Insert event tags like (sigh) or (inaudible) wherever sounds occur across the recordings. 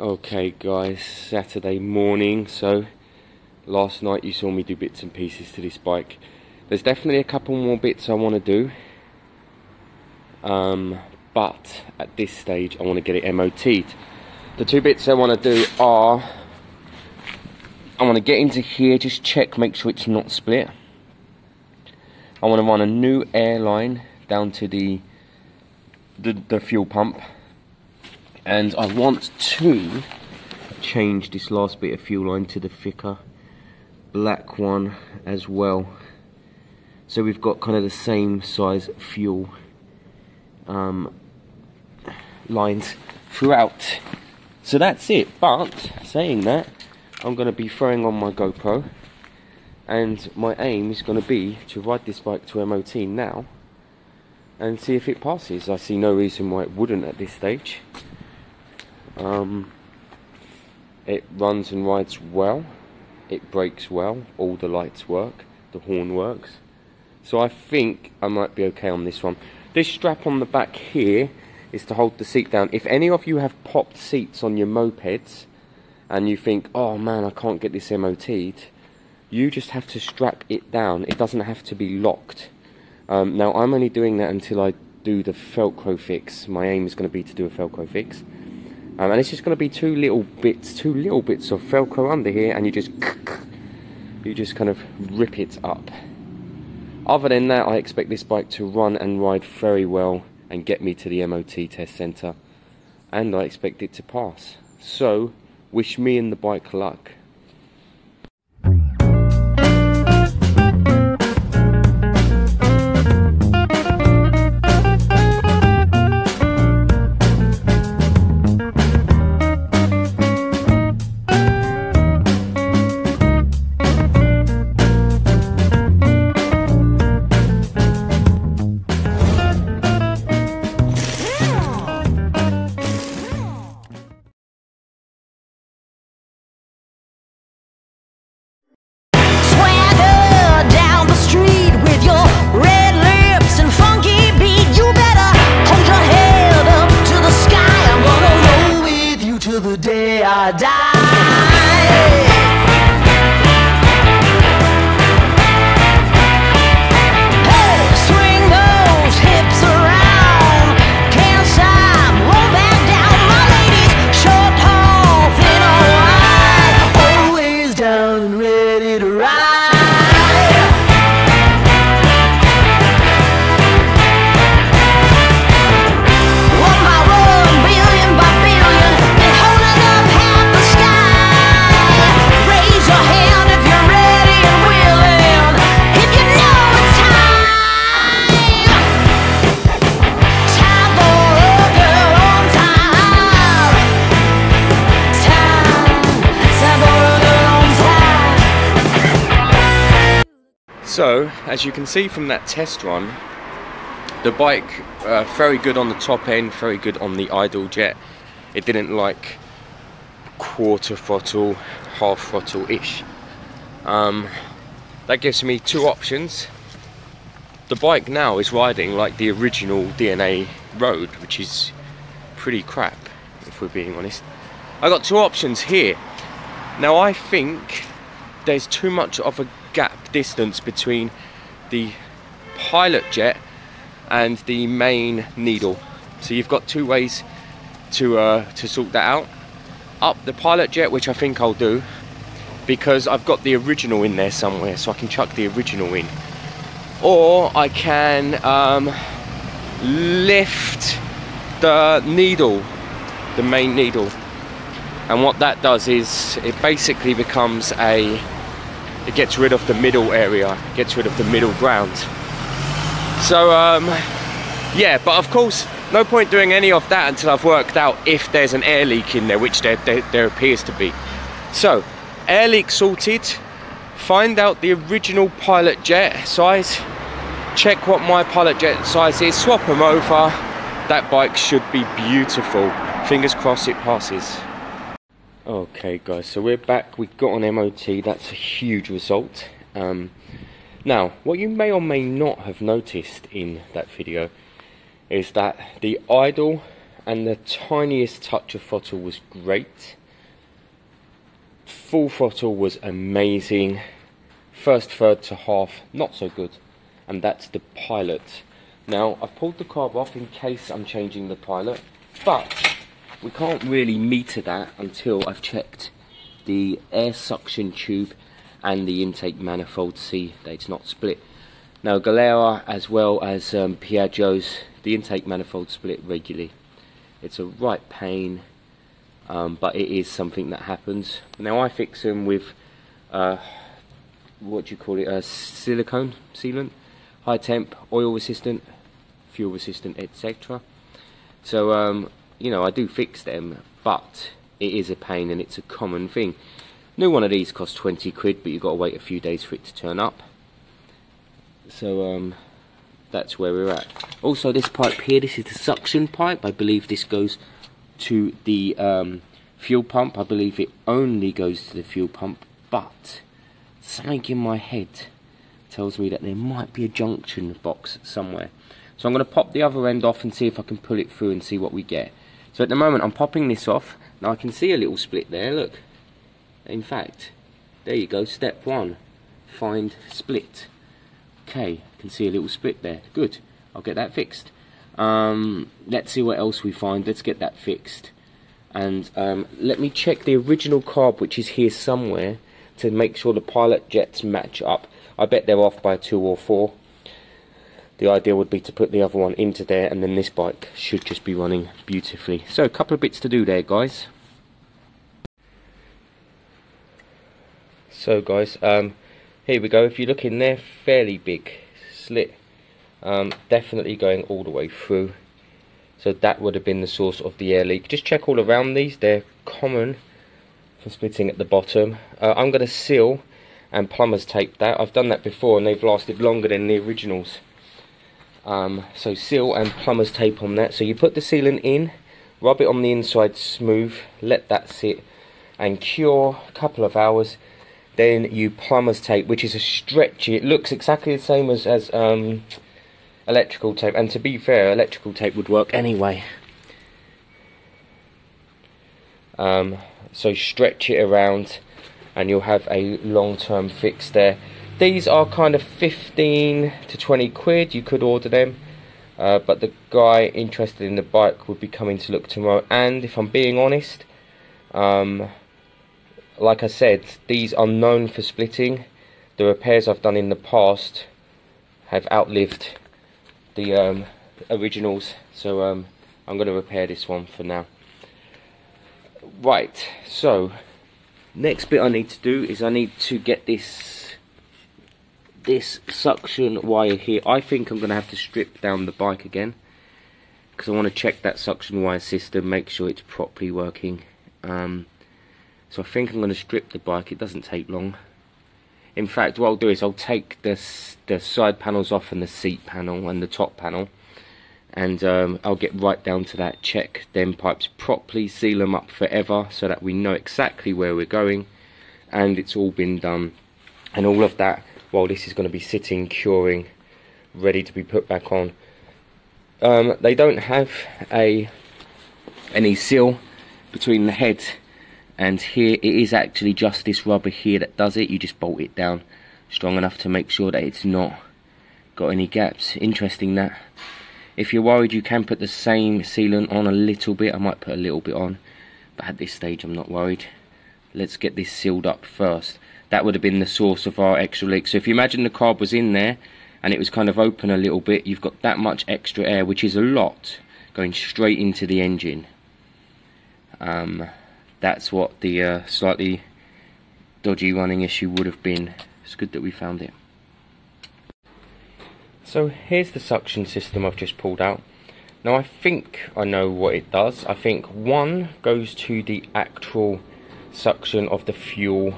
Okay guys, Saturday morning, so last night you saw me do bits and pieces to this bike. There's definitely a couple more bits I want to do. Um, but at this stage I want to get it MOT'd. The two bits I want to do are, I want to get into here, just check, make sure it's not split. I want to run a new air line down to the, the, the fuel pump and I want to change this last bit of fuel line to the thicker black one as well. So we've got kind of the same size fuel um, lines throughout. So that's it. But saying that I'm going to be throwing on my GoPro and my aim is going to be to ride this bike to MOT now and see if it passes. I see no reason why it wouldn't at this stage um, it runs and rides well. It brakes well. All the lights work. The horn works. So I think I might be okay on this one. This strap on the back here is to hold the seat down. If any of you have popped seats on your mopeds and you think, oh man, I can't get this MOT'd, you just have to strap it down. It doesn't have to be locked. Um, now I'm only doing that until I do the Velcro fix. My aim is going to be to do a Velcro fix. Um, and it's just going to be two little bits, two little bits of Velcro under here, and you just, (laughs) you just kind of rip it up. Other than that, I expect this bike to run and ride very well and get me to the MOT test centre. And I expect it to pass. So, wish me and the bike luck. So, as you can see from that test run, the bike uh, very good on the top end, very good on the idle jet. It didn't like quarter throttle, half throttle ish. Um, that gives me two options. The bike now is riding like the original DNA rode, which is pretty crap, if we're being honest. I got two options here. Now I think there's too much of a gap distance between the pilot jet and the main needle. So you've got two ways to uh, to sort that out. Up the pilot jet, which I think I'll do, because I've got the original in there somewhere, so I can chuck the original in. Or I can um, lift the needle, the main needle, and what that does is it basically becomes a it gets rid of the middle area gets rid of the middle ground. So um yeah but of course no point doing any of that until I've worked out if there's an air leak in there which there, there, there appears to be. So air leak sorted. Find out the original pilot jet size. Check what my pilot jet size is. Swap them over. That bike should be beautiful. Fingers crossed it passes Okay guys, so we're back, we've got an MOT, that's a huge result. Um, now, what you may or may not have noticed in that video is that the idle and the tiniest touch of throttle was great. Full throttle was amazing. First third to half, not so good. And that's the pilot. Now, I've pulled the carb off in case I'm changing the pilot, but we can't really meter that until I've checked the air suction tube and the intake manifold to see that it's not split. Now Gilera as well as um, Piaggio's, the intake manifold split regularly. It's a right pain, um, but it is something that happens. Now I fix them with, uh, what do you call it, a silicone sealant, high temp, oil resistant, fuel resistant, etc. So, um, you know, I do fix them, but it is a pain and it's a common thing. New one of these costs 20 quid, but you've got to wait a few days for it to turn up. So, um, that's where we're at. Also, this pipe here, this is the suction pipe. I believe this goes to the um, fuel pump. I believe it only goes to the fuel pump, but something in my head tells me that there might be a junction box somewhere. So I'm going to pop the other end off and see if I can pull it through and see what we get. So at the moment I'm popping this off. Now I can see a little split there, look. In fact, there you go, step one. Find split. Okay, I can see a little split there. Good, I'll get that fixed. Um, let's see what else we find. Let's get that fixed. And um, let me check the original carb, which is here somewhere, to make sure the pilot jets match up. I bet they're off by two or four. The idea would be to put the other one into there and then this bike should just be running beautifully. So a couple of bits to do there guys. So guys, um, here we go. If you look in there, fairly big slit. Um, definitely going all the way through. So that would have been the source of the air leak. Just check all around these. They're common for splitting at the bottom. Uh, I'm going to seal and plumber's tape that. I've done that before and they've lasted longer than the originals. Um, so seal and plumber's tape on that. So you put the sealant in, rub it on the inside smooth, let that sit and cure a couple of hours. Then you plumber's tape, which is a stretchy. It looks exactly the same as, as um, electrical tape. And to be fair, electrical tape would work anyway. Um, so stretch it around and you'll have a long-term fix there. These are kind of 15 to 20 quid. You could order them. Uh, but the guy interested in the bike would be coming to look tomorrow. And if I'm being honest, um, like I said, these are known for splitting. The repairs I've done in the past have outlived the um, originals. So um, I'm going to repair this one for now. Right, so next bit I need to do is I need to get this this suction wire here, I think I'm going to have to strip down the bike again. Because I want to check that suction wire system, make sure it's properly working. Um, so I think I'm going to strip the bike, it doesn't take long. In fact, what I'll do is I'll take the, the side panels off and the seat panel and the top panel. And um, I'll get right down to that, check them pipes properly, seal them up forever so that we know exactly where we're going. And it's all been done. And all of that while this is going to be sitting, curing, ready to be put back on. Um, they don't have a any seal between the head and here. It is actually just this rubber here that does it. You just bolt it down strong enough to make sure that it's not got any gaps. Interesting that. If you're worried you can put the same sealant on a little bit. I might put a little bit on but at this stage I'm not worried. Let's get this sealed up first that would have been the source of our extra leak. So if you imagine the carb was in there and it was kind of open a little bit, you've got that much extra air, which is a lot, going straight into the engine. Um, that's what the uh, slightly dodgy running issue would have been. It's good that we found it. So here's the suction system I've just pulled out. Now I think I know what it does. I think one goes to the actual suction of the fuel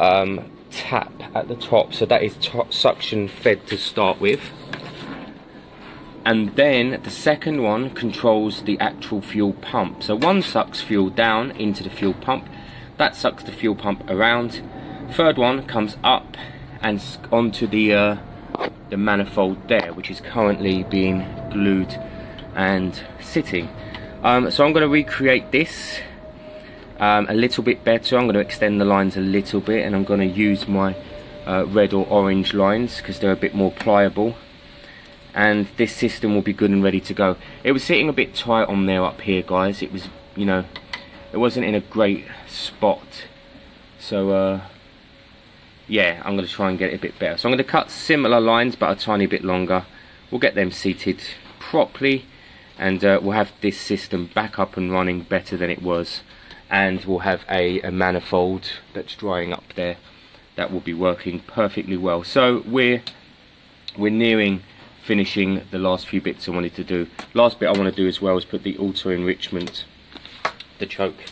um, tap at the top. So that is suction fed to start with. And then the second one controls the actual fuel pump. So one sucks fuel down into the fuel pump. That sucks the fuel pump around. Third one comes up and onto the uh, the manifold there which is currently being glued and sitting. Um, so I'm going to recreate this um, a little bit better. I'm going to extend the lines a little bit and I'm going to use my uh, red or orange lines because they're a bit more pliable and this system will be good and ready to go. It was sitting a bit tight on there up here guys. It was, you know, it wasn't in a great spot. So, uh, yeah, I'm going to try and get it a bit better. So I'm going to cut similar lines but a tiny bit longer. We'll get them seated properly and uh, we'll have this system back up and running better than it was and we'll have a, a manifold that's drying up there that will be working perfectly well. So we're we're nearing finishing the last few bits I wanted to do. Last bit I want to do as well is put the auto enrichment, the choke.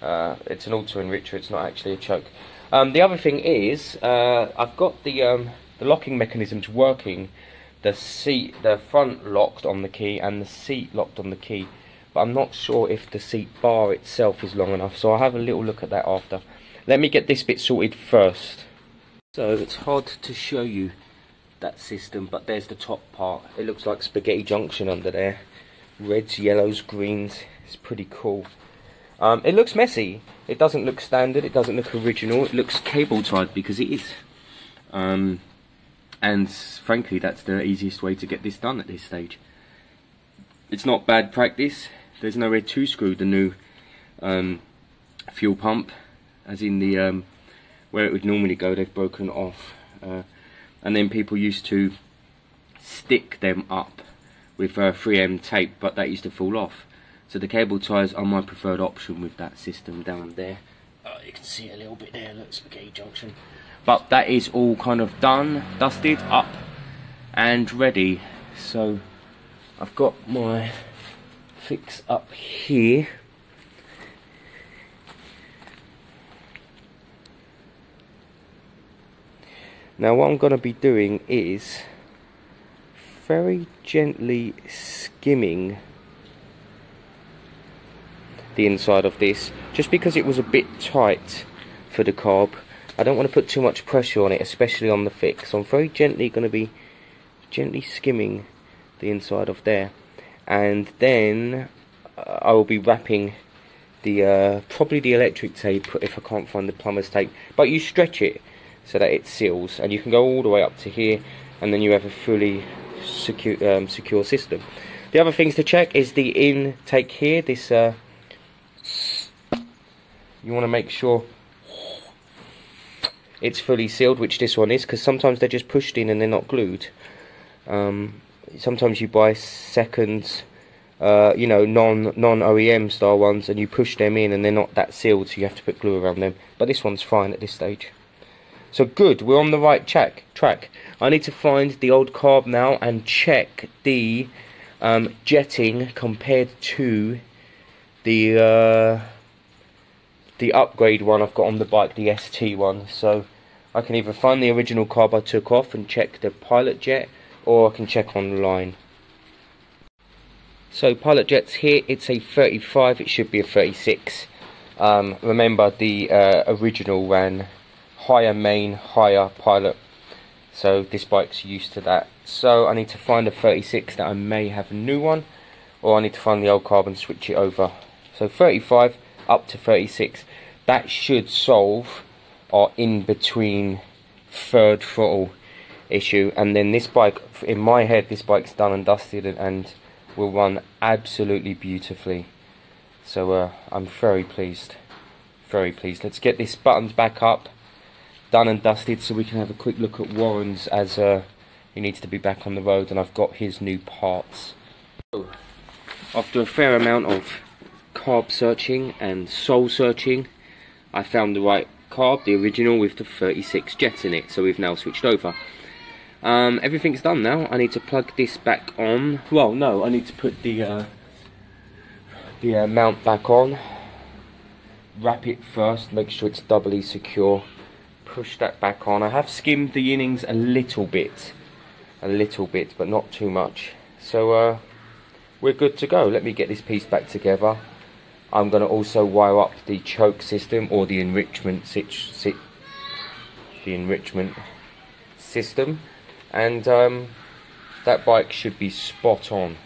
Uh, it's an auto enricher, it's not actually a choke. Um, the other thing is, uh, I've got the um, the locking mechanisms working. The seat, the front locked on the key, and the seat locked on the key. But I'm not sure if the seat bar itself is long enough, so I'll have a little look at that after. Let me get this bit sorted first. So it's hard to show you that system, but there's the top part. It looks like spaghetti junction under there. Reds, yellows, greens. It's pretty cool. Um, it looks messy. It doesn't look standard. It doesn't look original. It looks cable tied because it is. Um, and frankly, that's the easiest way to get this done at this stage. It's not bad practice. There's nowhere to screw the new um, fuel pump, as in the um, where it would normally go. They've broken off, uh, and then people used to stick them up with uh, 3M tape, but that used to fall off. So the cable ties are my preferred option with that system down there. Uh, you can see a little bit there, look, spaghetti junction. But that is all kind of done, dusted, up, and ready. So I've got my fix up here. Now what I'm going to be doing is very gently skimming the inside of this. Just because it was a bit tight for the carb I don't want to put too much pressure on it especially on the fix. So I'm very gently going to be gently skimming the inside of there and then uh, I will be wrapping the uh, probably the electric tape if I can't find the plumber's tape. But you stretch it so that it seals and you can go all the way up to here and then you have a fully secure um, secure system. The other things to check is the intake here. This uh, you want to make sure it's fully sealed, which this one is, because sometimes they're just pushed in and they're not glued. Um, sometimes you buy seconds, uh, you know, non non OEM style ones, and you push them in and they're not that sealed, so you have to put glue around them. But this one's fine at this stage. So good, we're on the right track. Track. I need to find the old carb now and check the um, jetting compared to the. Uh, the upgrade one I've got on the bike, the ST one. So I can either find the original carb I took off and check the pilot jet, or I can check online. So pilot jet's here, it's a 35, it should be a 36. Um, remember the uh, original ran higher main, higher pilot. So this bike's used to that. So I need to find a 36 that I may have a new one, or I need to find the old carb and switch it over. So 35 up to 36. That should solve our in between third throttle issue. And then this bike, in my head, this bike's done and dusted and, and will run absolutely beautifully. So uh, I'm very pleased. Very pleased. Let's get this buttons back up, done and dusted, so we can have a quick look at Warren's as uh, he needs to be back on the road, and I've got his new parts. After a fair amount of carb searching and soul searching, I found the right carb, the original with the 36 jets in it, so we've now switched over. Um, everything's done now, I need to plug this back on, well no, I need to put the, uh, the uh, mount back on, wrap it first, make sure it's doubly secure, push that back on. I have skimmed the innings a little bit, a little bit, but not too much. So uh, we're good to go. Let me get this piece back together. I'm going to also wire up the choke system or the enrichment the enrichment system and um, that bike should be spot on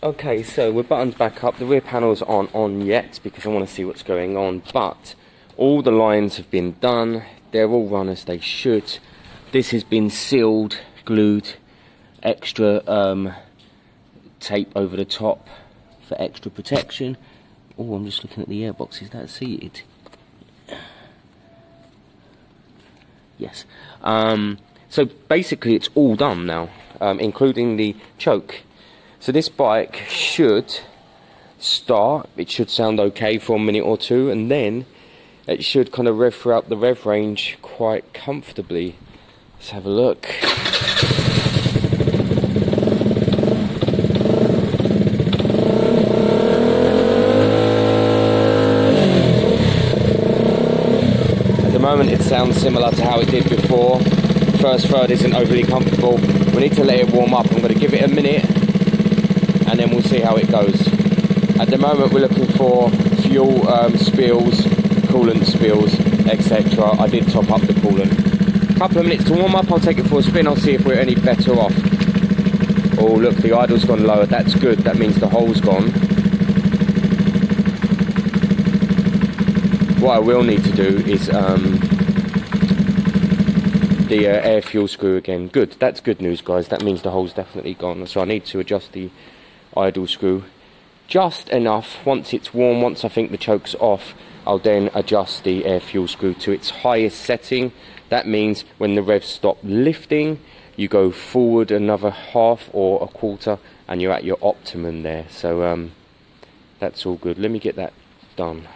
Okay, so we're buttoned back up. The rear panels aren't on yet because I want to see what's going on, but all the lines have been done. They're all run as they should. This has been sealed, glued, extra um, tape over the top for extra protection. Oh, I'm just looking at the airbox. Is that seated? Yes. Um, so basically, it's all done now, um, including the choke. So this bike should start. It should sound okay for a minute or two, and then it should kind of rev throughout the rev range quite comfortably. Let's have a look. At the moment, it sounds similar to how it did before. First third isn't overly comfortable. We need to let it warm up. I'm going to give it a minute and then we'll see how it goes. At the moment, we're looking for fuel um, spills, coolant spills, etc. I did top up the coolant. Couple of minutes to warm up. I'll take it for a spin. I'll see if we're any better off. Oh, look, the idle's gone lower. That's good. That means the hole's gone. What I will need to do is um, the uh, air fuel screw again. Good. That's good news, guys. That means the hole's definitely gone. So I need to adjust the idle screw just enough. Once it's warm, once I think the choke's off, I'll then adjust the air fuel screw to its highest setting. That means when the revs stop lifting, you go forward another half or a quarter and you're at your optimum there. So um, that's all good. Let me get that done.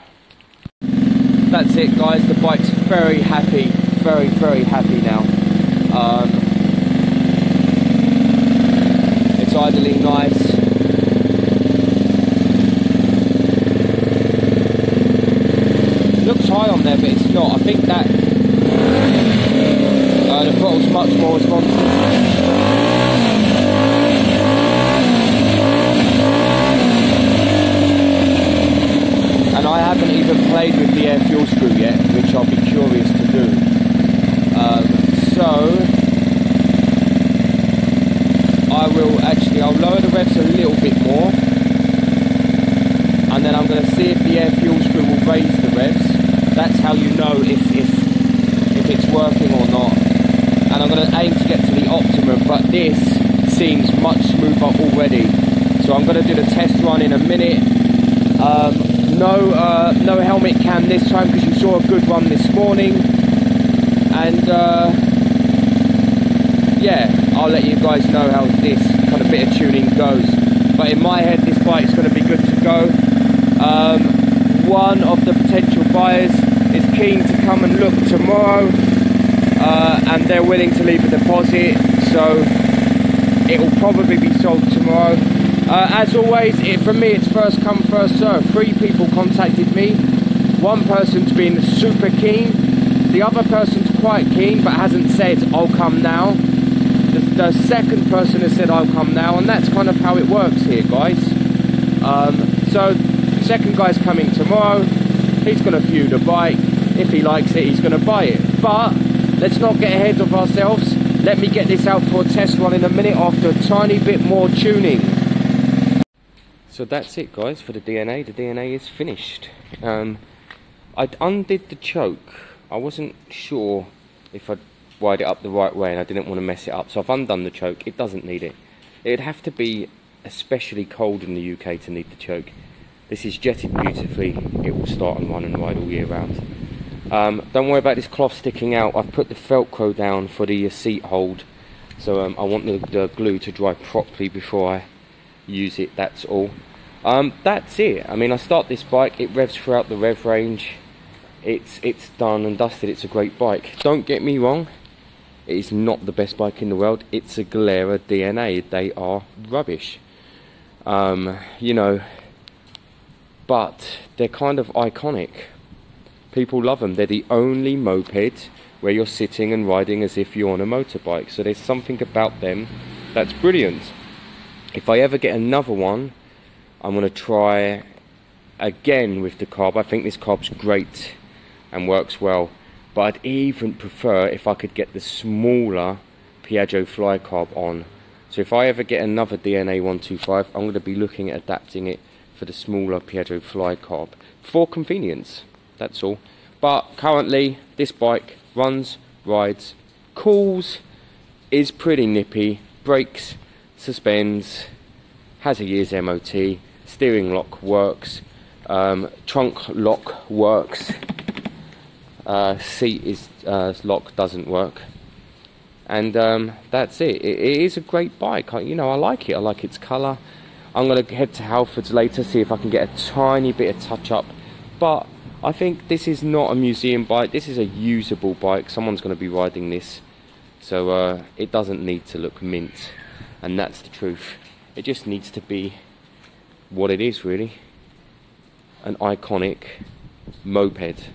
That's it guys, the bike's very happy, very, very happy now. Um, it's idling nice. Looks high on there, but it's not. I think that uh, the throttle's much more responsive. And I haven't even played with the air fuel screw yet, which I'll be curious to do. Um, so I will actually I'll lower the revs a little bit more, and then I'm going to see if the air fuel screw will raise the revs. That's how you know if if if it's working or not. And I'm going to aim to get to the optimum, but this seems much smoother already. So I'm going to do the test run in a minute. Um, no, uh, no helmet cam this time because you saw a good one this morning, and uh, yeah, I'll let you guys know how this kind of bit of tuning goes. But in my head, this bike's going to be good to go. Um, one of the potential buyers is keen to come and look tomorrow, uh, and they're willing to leave a deposit, so it will probably be sold tomorrow. Uh, as always, it, for me, it's first come, first serve. Three people contacted me. One person's been super keen. The other person's quite keen, but hasn't said, I'll come now. The, the second person has said, I'll come now, and that's kind of how it works here, guys. Um, so, second guy's coming tomorrow. He's going to view the bike. If he likes it, he's going to buy it. But, let's not get ahead of ourselves. Let me get this out for a test run in a minute after a tiny bit more tuning. So that's it guys for the DNA. The DNA is finished. Um, I undid the choke. I wasn't sure if I'd wired it up the right way and I didn't want to mess it up. So I've undone the choke. It doesn't need it. It'd have to be especially cold in the UK to need the choke. This is jetted beautifully. It will start and run and ride all year round. Um, don't worry about this cloth sticking out. I've put the Velcro down for the uh, seat hold. So um, I want the, the glue to dry properly before I use it, that's all. Um, that's it. I mean, I start this bike, it revs throughout the rev range. It's it's done and dusted. It's a great bike. Don't get me wrong, it is not the best bike in the world. It's a Gilera DNA. They are rubbish. Um, you know, but they're kind of iconic. People love them. They're the only moped where you're sitting and riding as if you're on a motorbike. So there's something about them that's brilliant. If I ever get another one, I'm going to try again with the carb. I think this carb's great and works well. But I'd even prefer if I could get the smaller Piaggio fly carb on. So if I ever get another DNA 125, I'm going to be looking at adapting it for the smaller Piaggio Fly Carb for convenience. That's all. But currently, this bike runs, rides, cools, is pretty nippy, brakes, suspends, has a year's MOT, steering lock works, um, trunk lock works, uh, seat is uh, lock doesn't work, and um, that's it. it. It is a great bike. I, you know, I like it. I like its colour. I'm gonna head to Halfords later, see if I can get a tiny bit of touch up, but I think this is not a museum bike. This is a usable bike. Someone's gonna be riding this, so uh, it doesn't need to look mint, and that's the truth. It just needs to be what it is, really an iconic moped